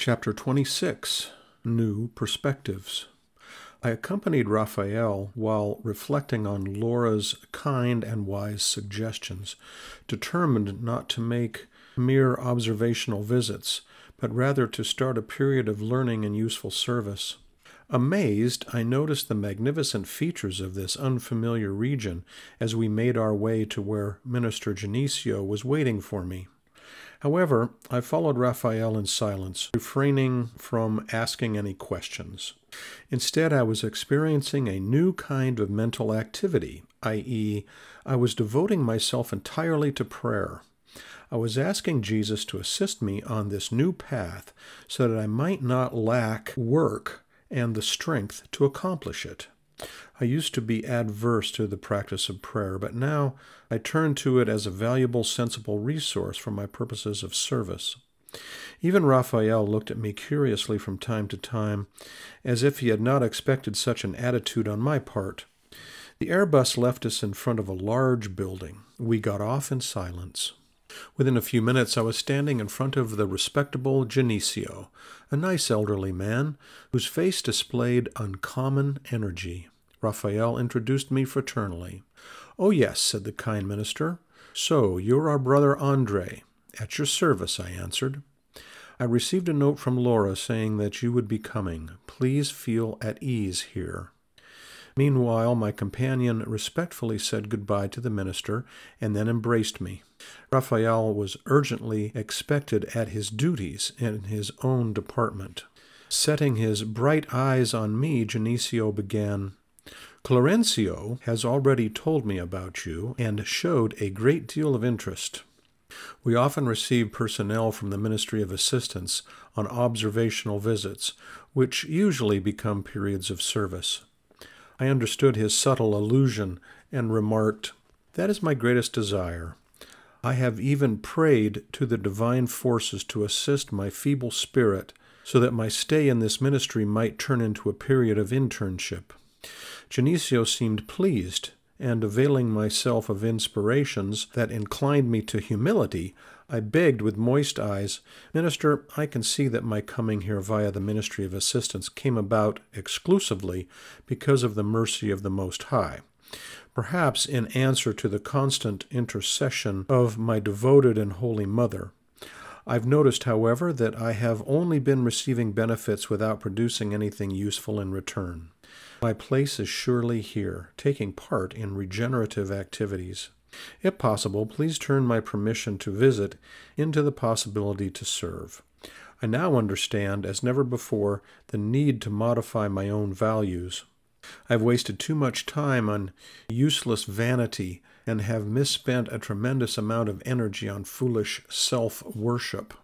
Chapter 26 New Perspectives. I accompanied Raphael while reflecting on Laura's kind and wise suggestions, determined not to make mere observational visits, but rather to start a period of learning and useful service. Amazed, I noticed the magnificent features of this unfamiliar region as we made our way to where Minister Genesio was waiting for me. However, I followed Raphael in silence, refraining from asking any questions. Instead, I was experiencing a new kind of mental activity, i.e., I was devoting myself entirely to prayer. I was asking Jesus to assist me on this new path so that I might not lack work and the strength to accomplish it. I used to be adverse to the practice of prayer, but now I turn to it as a valuable, sensible resource for my purposes of service. Even Raphael looked at me curiously from time to time, as if he had not expected such an attitude on my part. The aerobus left us in front of a large building. We got off in silence. Within a few minutes, I was standing in front of the respectable Genesio, a nice elderly man whose face displayed uncommon energy. Raphael introduced me fraternally. Oh, yes, said the kind minister. So, you're our brother Andre. At your service, I answered. I received a note from Laura saying that you would be coming. Please feel at ease here. Meanwhile, my companion respectfully said goodbye to the minister and then embraced me. Raphael was urgently expected at his duties in his own department. Setting his bright eyes on me, Genesio began, Clarencio has already told me about you and showed a great deal of interest. We often receive personnel from the Ministry of Assistance on observational visits, which usually become periods of service. I understood his subtle allusion and remarked, That is my greatest desire. I have even prayed to the divine forces to assist my feeble spirit so that my stay in this ministry might turn into a period of internship. Genesio seemed pleased, and availing myself of inspirations that inclined me to humility, I begged with moist eyes, Minister, I can see that my coming here via the Ministry of Assistance came about exclusively because of the mercy of the Most High. Perhaps in answer to the constant intercession of my devoted and holy mother. I've noticed, however, that I have only been receiving benefits without producing anything useful in return. My place is surely here, taking part in regenerative activities. If possible, please turn my permission to visit into the possibility to serve. I now understand, as never before, the need to modify my own values. I've wasted too much time on useless vanity and have misspent a tremendous amount of energy on foolish self worship.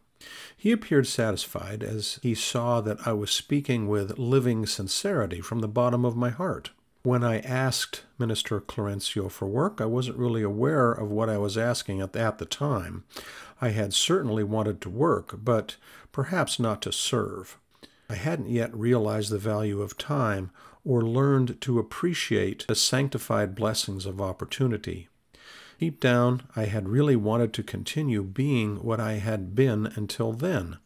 He appeared satisfied as he saw that I was speaking with living sincerity from the bottom of my heart. When I asked Minister Clarencio for work, I wasn't really aware of what I was asking at the, at the time. I had certainly wanted to work, but perhaps not to serve. I hadn't yet realized the value of time or learned to appreciate the sanctified blessings of opportunity. Deep down, I had really wanted to continue being what I had been until then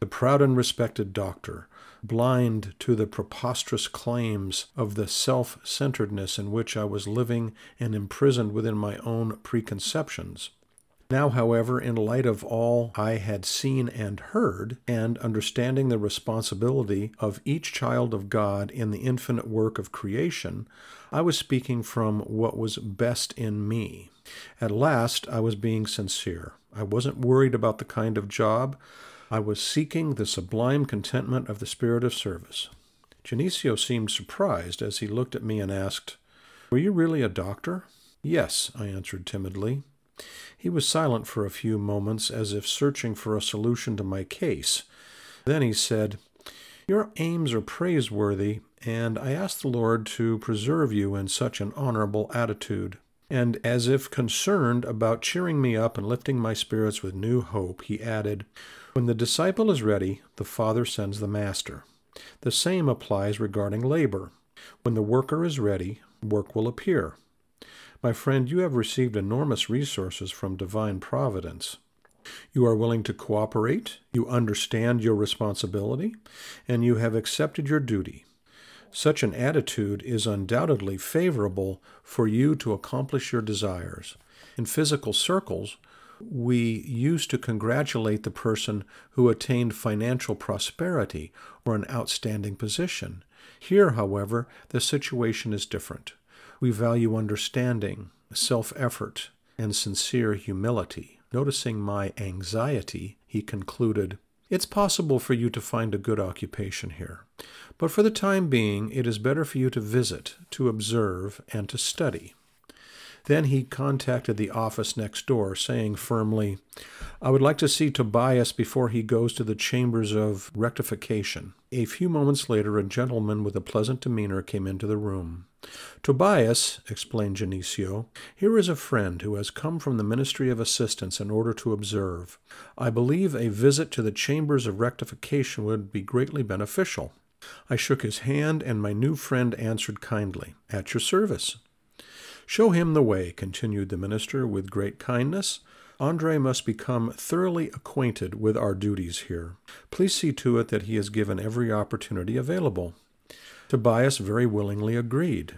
the proud and respected doctor, blind to the preposterous claims of the self centeredness in which I was living and imprisoned within my own preconceptions. Now, however, in light of all I had seen and heard, and understanding the responsibility of each child of God in the infinite work of creation, I was speaking from what was best in me. At last, I was being sincere. I wasn't worried about the kind of job. I was seeking the sublime contentment of the spirit of service. Genesio seemed surprised as he looked at me and asked, Were you really a doctor? Yes, I answered timidly. He was silent for a few moments, as if searching for a solution to my case. Then he said, Your aims are praiseworthy, and I ask the Lord to preserve you in such an honorable attitude. And as if concerned about cheering me up and lifting my spirits with new hope, he added, When the disciple is ready, the Father sends the Master. The same applies regarding labor. When the worker is ready, work will appear. My friend, you have received enormous resources from divine providence. You are willing to cooperate, you understand your responsibility, and you have accepted your duty. Such an attitude is undoubtedly favorable for you to accomplish your desires. In physical circles, we used to congratulate the person who attained financial prosperity or an outstanding position. Here, however, the situation is different. We value understanding, self effort, and sincere humility. Noticing my anxiety, he concluded, It's possible for you to find a good occupation here, but for the time being, it is better for you to visit, to observe, and to study. Then he contacted the office next door, saying firmly, I would like to see Tobias before he goes to the chambers of rectification. A few moments later, a gentleman with a pleasant demeanor came into the room. Tobias, explained Genesio, here is a friend who has come from the Ministry of Assistance in order to observe. I believe a visit to the chambers of rectification would be greatly beneficial. I shook his hand, and my new friend answered kindly, At your service. Show him the way, continued the minister with great kindness. Andre must become thoroughly acquainted with our duties here. Please see to it that he is given every opportunity available. Tobias very willingly agreed.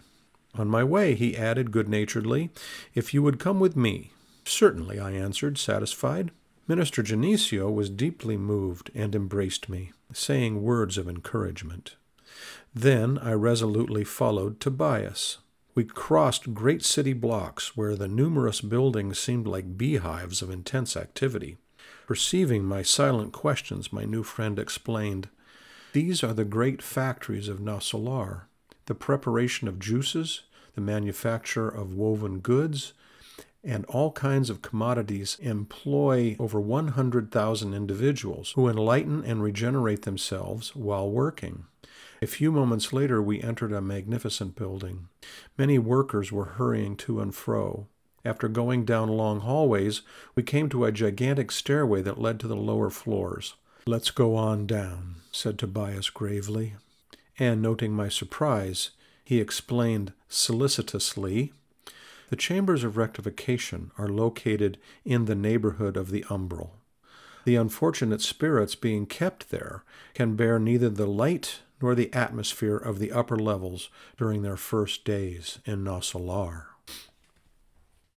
On my way, he added good naturedly, If you would come with me. Certainly, I answered, satisfied. Minister Genesio was deeply moved and embraced me, saying words of encouragement. Then I resolutely followed Tobias. We crossed great city blocks where the numerous buildings seemed like beehives of intense activity. Perceiving my silent questions, my new friend explained, These are the great factories of Nosso Lar. The preparation of juices, the manufacture of woven goods, and all kinds of commodities employ over 100,000 individuals who enlighten and regenerate themselves while working. A few moments later, we entered a magnificent building. Many workers were hurrying to and fro. After going down long hallways, we came to a gigantic stairway that led to the lower floors. Let's go on down, said Tobias gravely. And noting my surprise, he explained solicitously The chambers of rectification are located in the neighborhood of the umbral. The unfortunate spirits being kept there can bear neither the light nor the atmosphere of the upper levels during their first days in Nosso Lar.